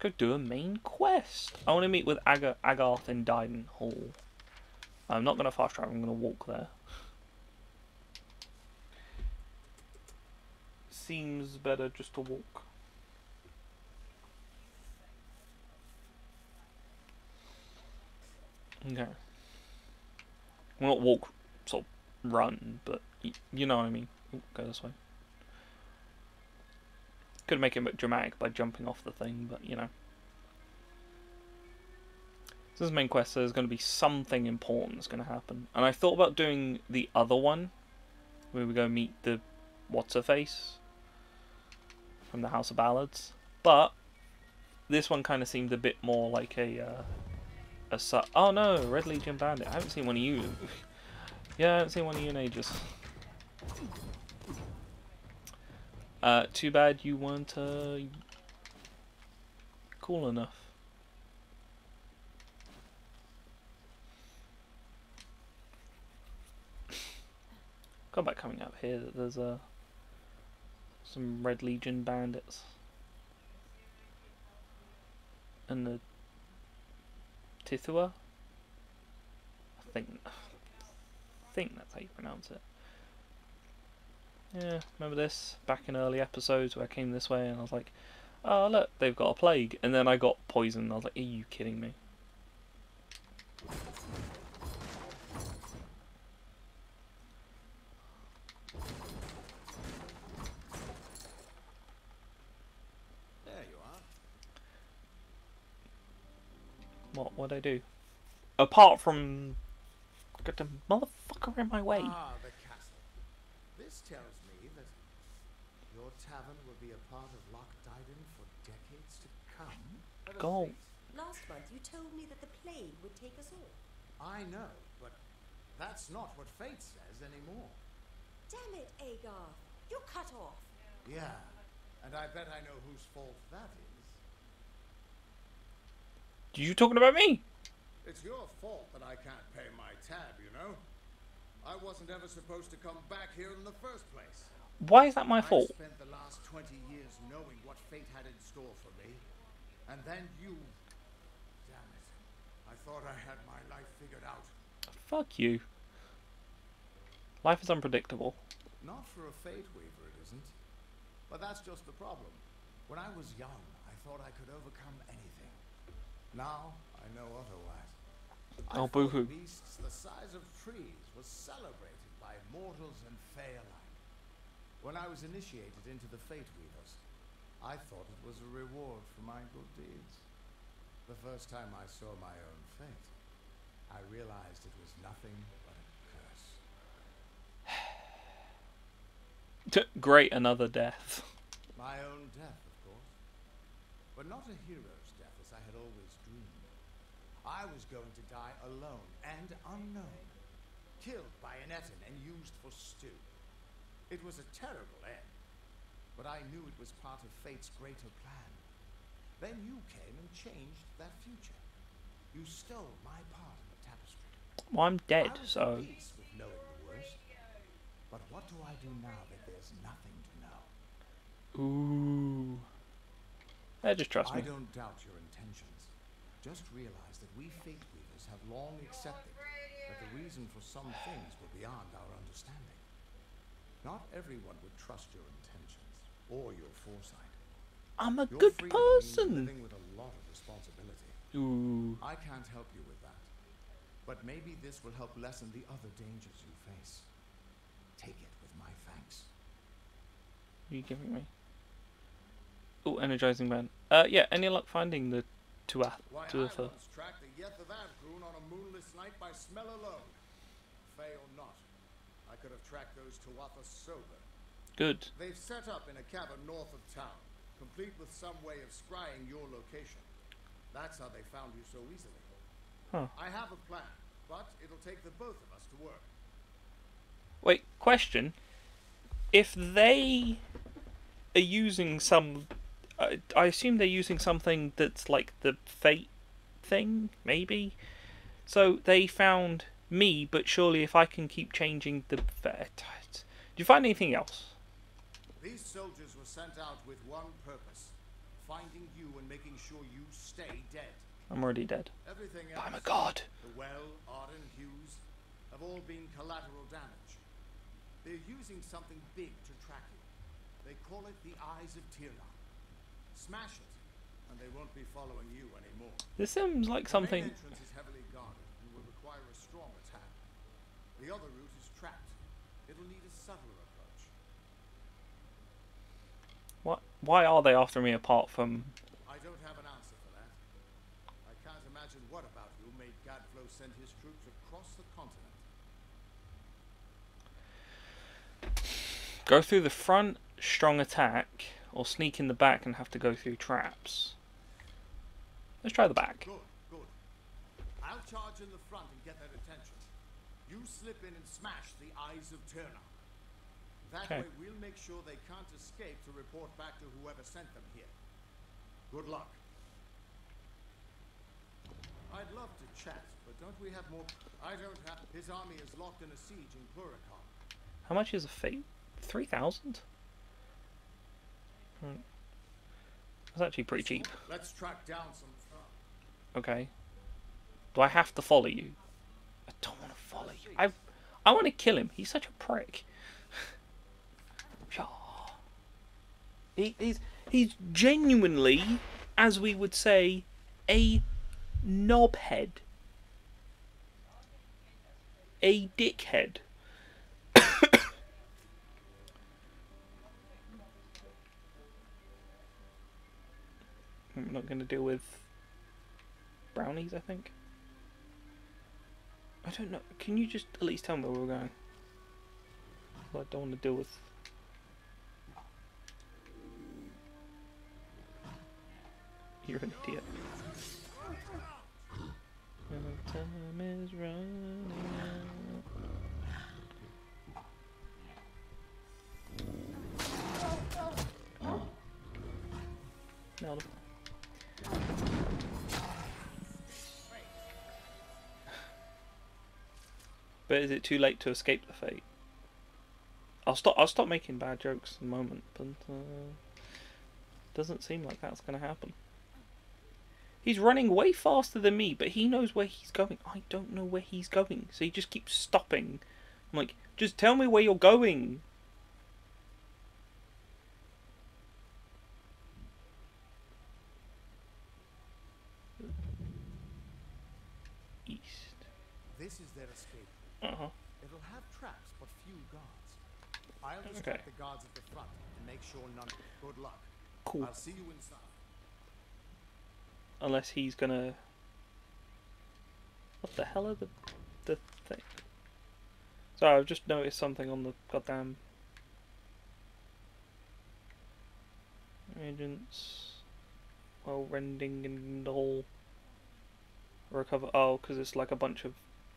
go do a main quest. I want to meet with Aga Agarth in Dyden Hall. I'm not going to fast travel, I'm going to walk there. Seems better just to walk. Okay. Well, not walk, sort of run, but y- you know what I mean. Ooh, go this way. Could make it dramatic by jumping off the thing, but you know. This main quest, so there's going to be something important that's going to happen. And I thought about doing the other one, where we go meet the what's her face from the House of Ballads, but this one kind of seemed a bit more like a uh, a su- oh no, Red Legion Bandit. I haven't seen one of you. yeah, I haven't seen one of you in ages. Uh, too bad you weren't uh, cool enough. Got back coming up here that there's uh, some Red Legion bandits. And the Tithua? I think, I think that's how you pronounce it. Yeah, remember this? Back in early episodes where I came this way and I was like, oh look, they've got a plague. And then I got poisoned. I was like, are you kidding me? There you are. What would I do? Apart from get the motherfucker in my way. Ah, the castle. This tells me that your tavern will be a part of Loch Dyden for decades to come. Go. Last month you told me that the plague would take us all. I know, but that's not what fate says anymore. Damn it, Agarth. You're cut off. Yeah, and I bet I know whose fault that is. You talking about me? It's your fault that I can't pay my tab, you know? I wasn't ever supposed to come back here in the first place. Why is that my I fault? spent the last 20 years knowing what fate had in store for me. And then you. Damn it. I thought I had my life figured out. Fuck you. Life is unpredictable. Not for a fate weaver, it isn't. But that's just the problem. When I was young, I thought I could overcome anything. Now, I know otherwise. I Oh. Beasts the size of trees was celebrated by mortals and fey alike. When I was initiated into the Fate Weavers, I thought it was a reward for my good deeds. The first time I saw my own fate, I realized it was nothing but a curse. Great, another death. My own death, of course. But not a hero's death as I had always dreamed. I was going to die alone and unknown, killed by an Ettin and used for stew. It was a terrible end, but I knew it was part of fate's greater plan. Then you came and changed that future. You stole my part of the tapestry. Well, I'm dead, I so at peace with knowing the worst. But what do I do now that there's nothing to know? ooh. Yeah, just trust I me. don't doubt your. Just realize that we Fate Weavers have long accepted that the reason for some things were beyond our understanding. Not everyone would trust your intentions or your foresight. I'm a Your good person. living with a lot of responsibility. Ooh. I can't help you with that. But maybe this will help lessen the other dangers you face. Take it with my thanks. What are you giving me? Oh, energizing man. Uh, yeah. Any luck finding the Tuath? Why, I Tuatha? once tracked the Yeth of Avgrun on a moonless night by smell alone. Or not, I could have tracked those Tuatha sober. Good. They've set up in a cavern north of town, complete with some way of scrying your location. That's how they found you so easily. Huh. I have a plan, but it'll take the both of us to work. Wait. Question. If they are using some, I I assume they're using something that's like the fate thing, maybe. So they found me, but surely if I can keep changing the fate, do you find anything else? These soldiers were sent out with one purpose finding you and making sure you stay dead. I'm already dead. Everything else, I'm a god. the well, Arden, Hughes, have all been collateral damage. They're using something big to track you. They call it the Eyes of Tirna. Smash it, and they won't be following you anymore. This seems like something. main entrance is heavily guarded and will require a strong attack. The other route is trapped. It'll need a subtler approach. What? Why are they after me apart from? I don't have an answer for that. I can't imagine what about you made Gadflow send his troops across the continent. Go through the front, strong attack, or sneak in the back and have to go through traps. Let's try the back. Good, good. I'll charge in the front and get their attention. You slip in and smash the Eyes of Tirna. That Okay. way we'll make sure they can't escape to report back to whoever sent them here. Good luck. I'd love to chat, but don't we have more? I don't have. His army is locked in a siege in Pluricon. How much is a fee? Three thousand. Hmm. That's actually pretty cheap. Let's track down some. Okay. Do I have to follow you? I don't want to follow you. I, I want to kill him. He's such a prick. He, he's he's genuinely, as we would say, a knobhead. A dickhead. I'm not going to deal with brownies, I think. I don't know. Can you just at least tell me where we're going? I don't want to deal with. You're an idiot. Time is running out. But is it too late to escape the fate? I'll stop. I'll stop making bad jokes in a moment, but uh, doesn't seem like that's gonna happen. He's running way faster than me, but he knows where he's going. I don't know where he's going, so he just keeps stopping. I'm like, just tell me where you're going. East. This is their escape. Uh huh. It'll have traps, but few guards. I'll distract Okay. the guards at the front and make sure none. Good luck. Cool. I'll see you inside. Unless he's gonna. What the hell are the the thing? Sorry, I've just noticed something on the goddamn agents. Well, rending and whole recover. Oh, because it's like a bunch of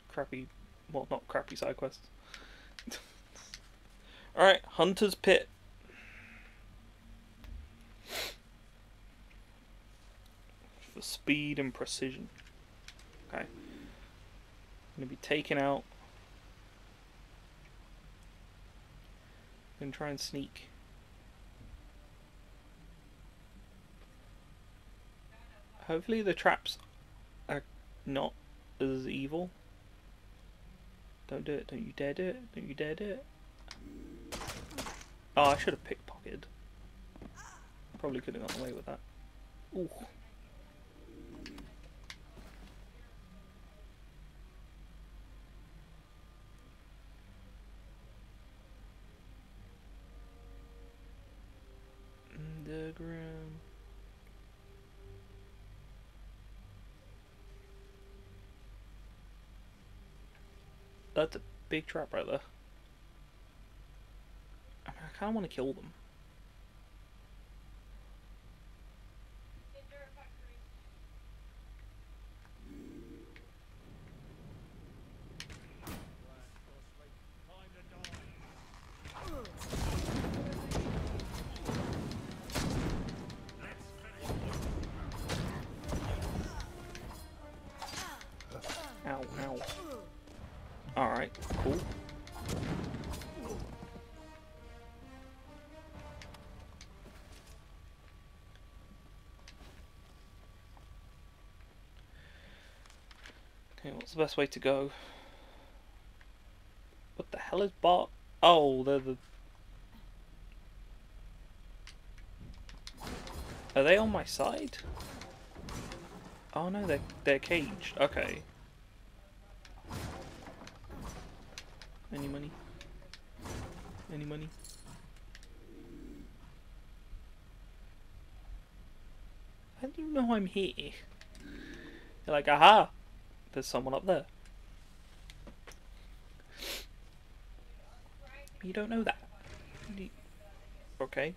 crappy, well, not crappy side quests. All right, Hunter's Pit. for speed and precision. Okay. Gonna be taken out. Gonna try and sneak. Hopefully the traps are not as evil. Don't do it, don't you dare do it, don't you dare do it. Oh, I should have pickpocketed. Probably could have gotten away with that. Ooh. Underground. That's a big trap right there. I kind of want to kill them. The best way to go? What the hell is Bart? Oh, they're the. Are they on my side? Oh no, they're they're caged. Okay. Any money? Any money? I don't know I'm here. You're like, aha! There's someone up there. You don't know that. Okay.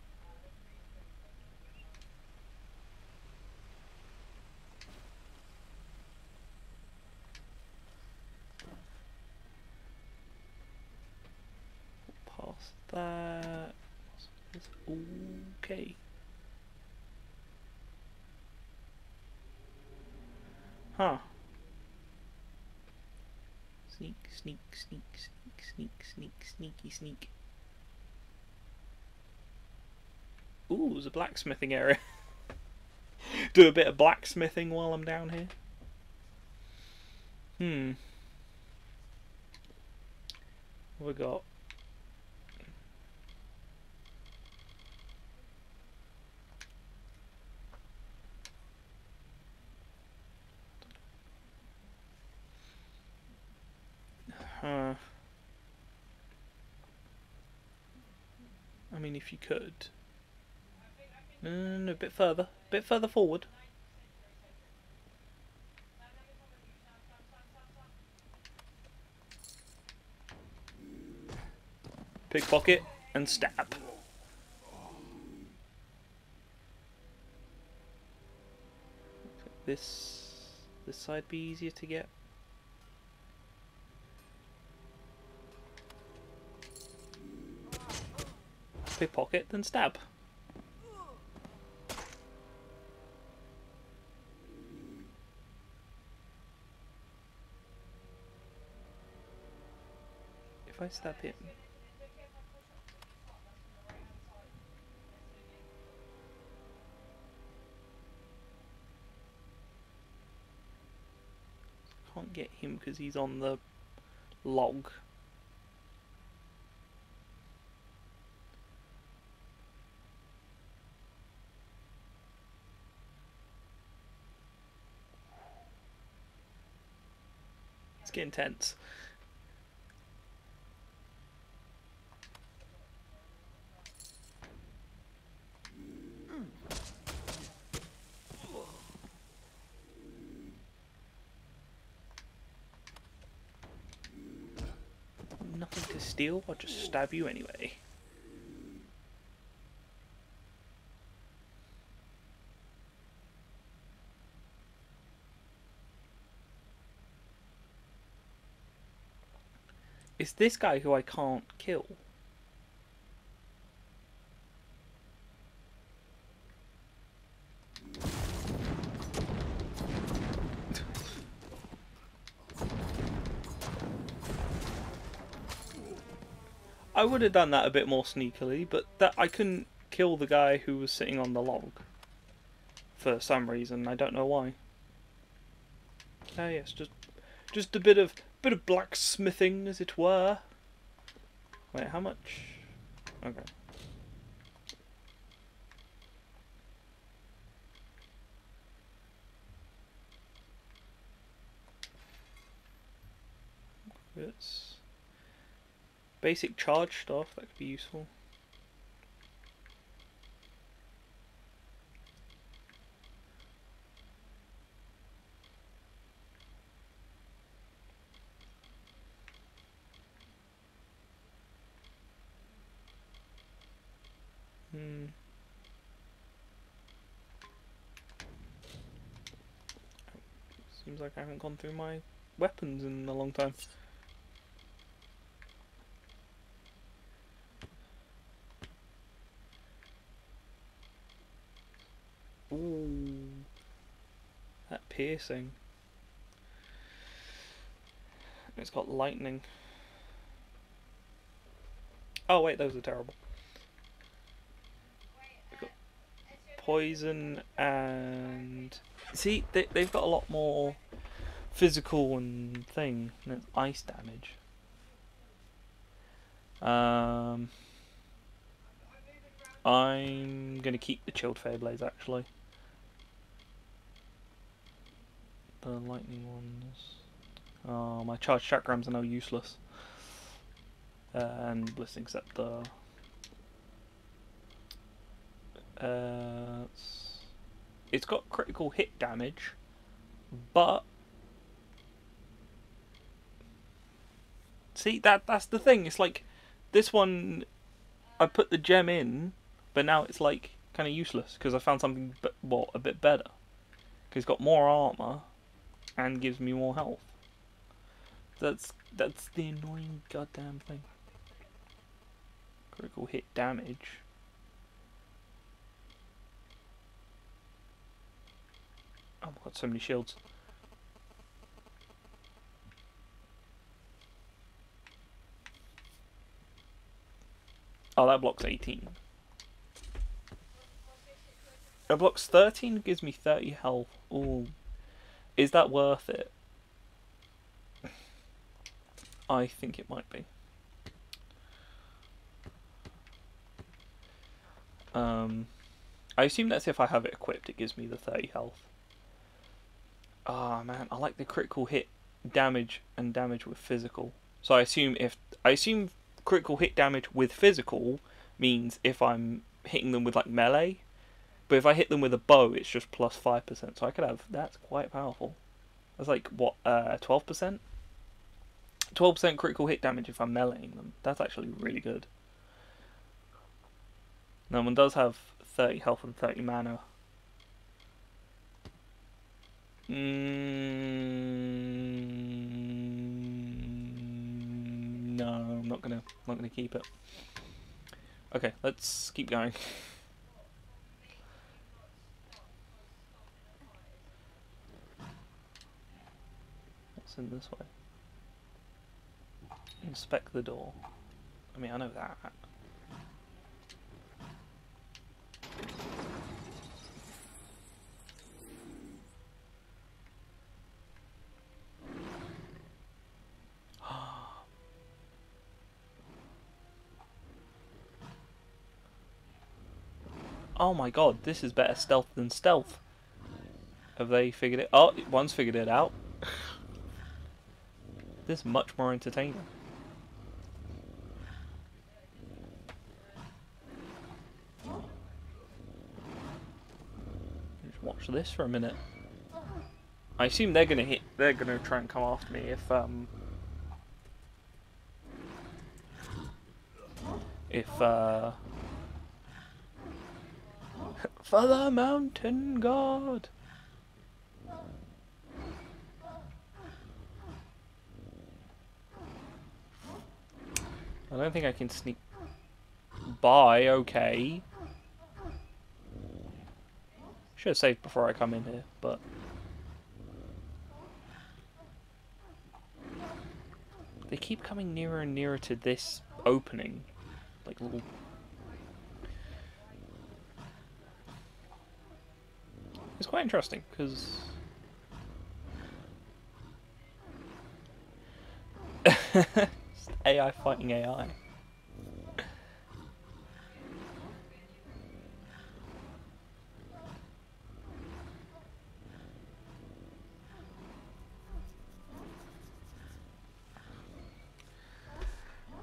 Past that. It's okay. Huh. Sneak, sneak, sneak, sneak, sneak, sneak, sneaky, sneak. Ooh, there's a blacksmithing area. Do a bit of blacksmithing while I'm down here. Hmm. What we got? Huh. I mean, if you could. No, no, no, a bit further. A bit further forward. Pickpocket and stab. This this side be easier to get. Pickpocket then stab. If I stab him. Can't get him because he's on the log. It's getting tense. Nothing to steal, I'll just stab you anyway. This guy who I can't kill. I would have done that a bit more sneakily, but that I couldn't kill the guy who was sitting on the log for some reason. I don't know why. Ah, yes, just just a bit of bit of blacksmithing, as it were. Wait, how much? Okay. It's basic charge stuff that could be useful. Hmm. Seems like I haven't gone through my weapons in a long time. Ooh. That piercing. It's got lightning. Oh wait, those are terrible. We've got poison and see they they've got a lot more physical and thing. Ice damage. Um, I'm gonna keep the chilled Faeblades actually. The lightning ones. Oh, my charged chakrams are now useless. Uh, and blissing scepter. Uh, it's- got critical hit damage, but see that that's the thing. It's like this one, I put the gem in, but now it's like kind of useless because I found something what a bit better. Because it's got more armor, and gives me more health. That's that's the annoying goddamn thing. Critical hit damage. Oh, I've got so many shields. Oh, that blocks 18. It blocks 13, gives me 30 health. Ooh. Is that worth it? I think it might be. Um, I assume that's if I have it equipped, it gives me the 30 health. Ah man, I like the critical hit damage and damage with physical. So I assume if I assume critical hit damage with physical means if I'm hitting them with like melee, but if I hit them with a bow, it's just plus five percent. So I could have that's quite powerful. That's like what uh twelve percent. Twelve percent critical hit damage if I'm meleeing them. That's actually really good. Now one does have thirty health and thirty mana. Mm, no, I'm not gonna not gonna keep it. Okay, let's keep going. What's in this way? Inspect the door. I mean, I know that. Oh my god, this is better stealth than stealth. Have they figured it? Oh, one's figured it out. this is much more entertaining. Just watch this for a minute. I assume they're gonna hit. They're gonna try and come after me if um. If uh. For the mountain god. I don't think I can sneak by, okay. Should have saved before I come in here, but... They keep coming nearer and nearer to this opening. Like little... It's quite interesting, because... AI fighting AI.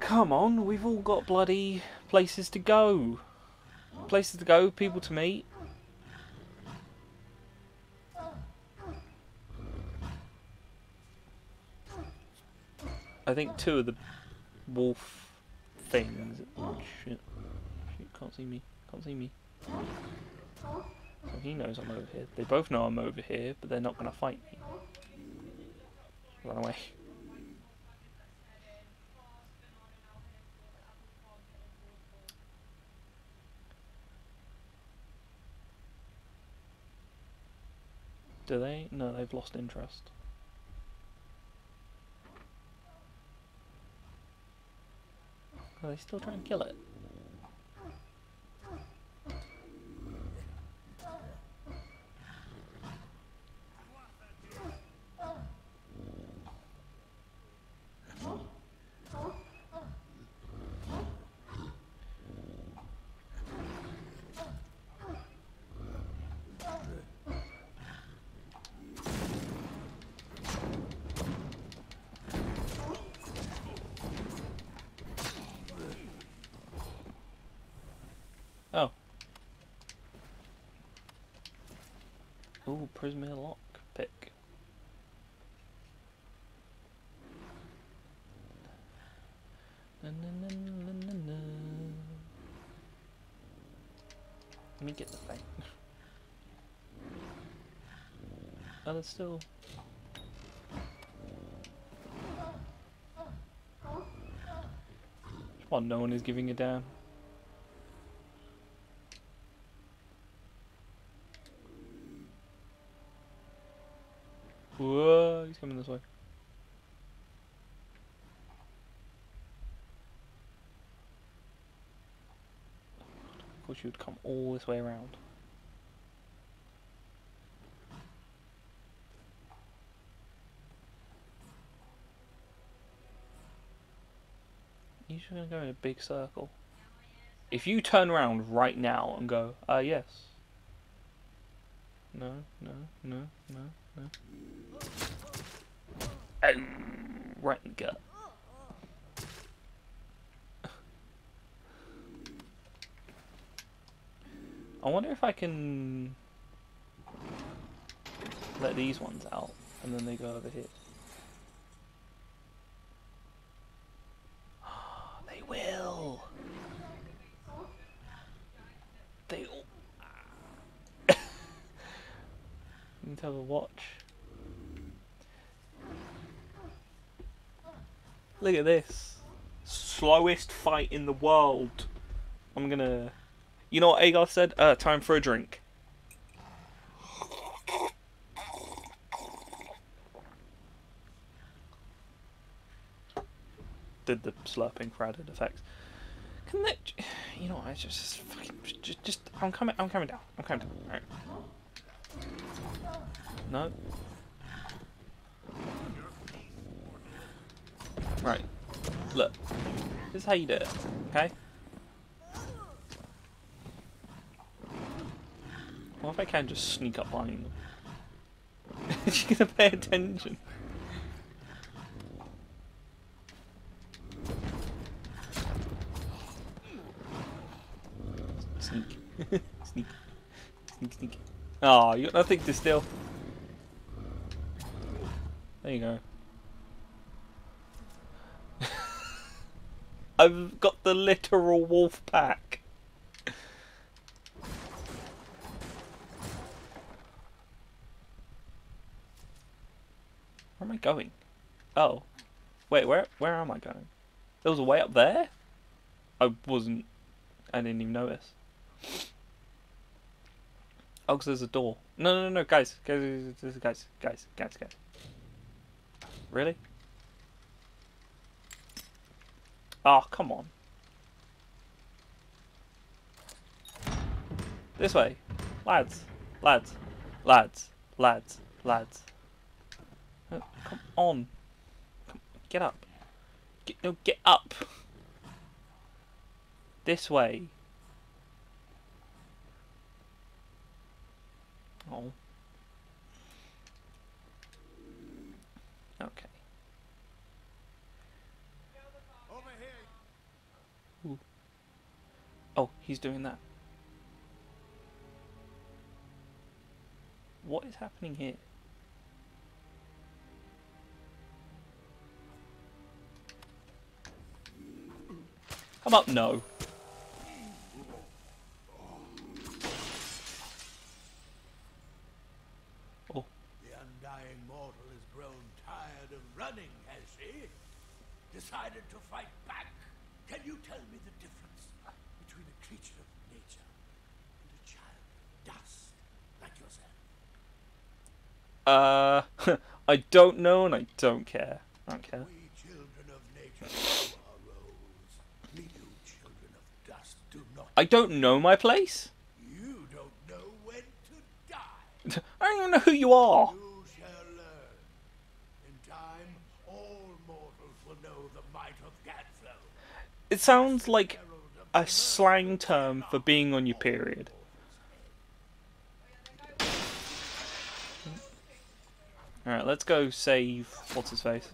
Come on, we've all got bloody places to go. Places to go, people to meet. I think two of the wolf things. Oh, shit. Shit, can't see me. Can't see me. So he knows I'm over here. They both know I'm over here, but they're not going to fight me. Run away. Do they? No, they've lost interest. Are they still trying to kill it? Ooh, Prismere lock pick. Na, na, na. Let me get the thing. Oh, there's still. Well, no one is giving a damn. Whoa, he's coming this way. You would come all this way around. You're just gonna go in a big circle. If you turn around right now and go, uh, yes. No, no, no, no, no. Oh, right in the gut. I wonder if I can let these ones out and then they go over here. they will. They all. Need to have a watch. Look at this. Slowest fight in the world. I'm gonna. You know what Agar said? Uh, time for a drink. Did the slurping for added effects. Can that. You know what? I just, just fucking. Just, just. I'm coming. I'm coming down. I'm coming down. Alright. No. Right. Look. This is how you do it. Okay? What if I can just sneak up behind them? Is she gonna pay attention. Sneak. sneak. Sneak, sneak. Oh, you got nothing to steal. There you go. I've got the literal wolf pack. Where am I going? Oh. Wait, where where am I going? There was a way up there? I wasn't I didn't even notice. Oh, 'cause there's a door. No, no, no, guys, guys, guys, guys, guys, guys. Really? Oh, come on. This way. Lads, lads, lads, lads, lads. Come on. Come, get up. Get, no, get up. This way. Oh. Okay. Here. Oh, he's doing that. What is happening here? Come up, no. Oh, The undying mortal has grown tired of running, has he? Decided to fight back? Can you tell me the difference between a creature of nature and a child of dust like yourself? uh, I don't know and I don't care. I don't care. We children of nature know our roles. We you children of dust do not. I don't know my place. You don't know when to die. I don't even know who you are. You shall learn. In time, all mortals will know the might of. It sounds like a slang term for being on your period. Alright, let's go save what's his face.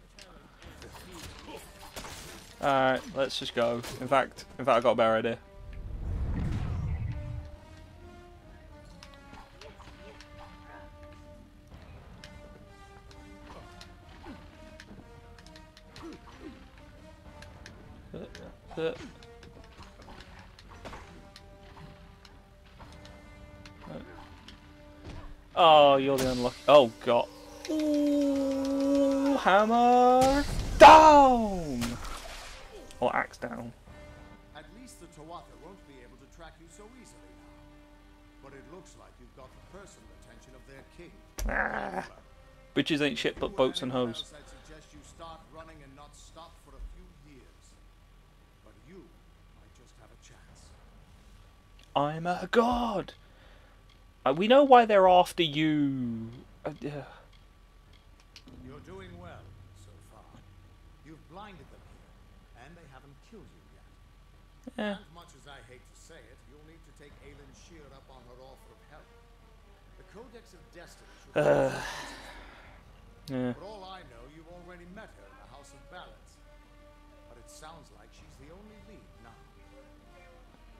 Alright, let's just go. In fact, in fact I got a better idea. Uh, Oh, you're the unlucky. Oh god. Ooh, hammer down, or axe down. At least the Tuatha won't be able to track you so easily now. But it looks like you've got the personal attention of their king. Ah, bitches ain't shit but boats and hoes. Else, I'd suggest you start running and not stop for a few years. But you might just have a chance. I'm a god. Uh, we know why they're after you. Uh, yeah. You're doing well so far. You've blinded them here, and they haven't killed you yet. yeah. And much as I hate to say it, you'll need to take Alyn Shir up on her offer of help. The Codex of Destiny should Uh. Yeah. For all I know, you've already met her in the House of Ballads. But it sounds like she's the only lead now.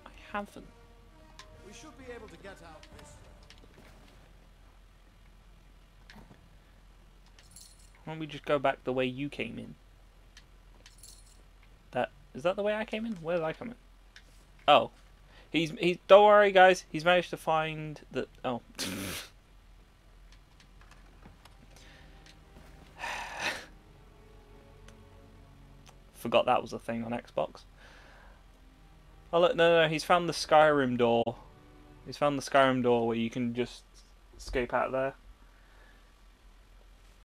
I haven't. We should be able to get out this way. Why don't we just go back the way you came in? That is that the way I came in? Where did I come in? Oh, he's he's. Don't worry, guys. He's managed to find the. Oh. Forgot that was a thing on Xbox. Oh look, no, no, he's found the Skyrim door. He's found the Skyrim door where you can just escape out there.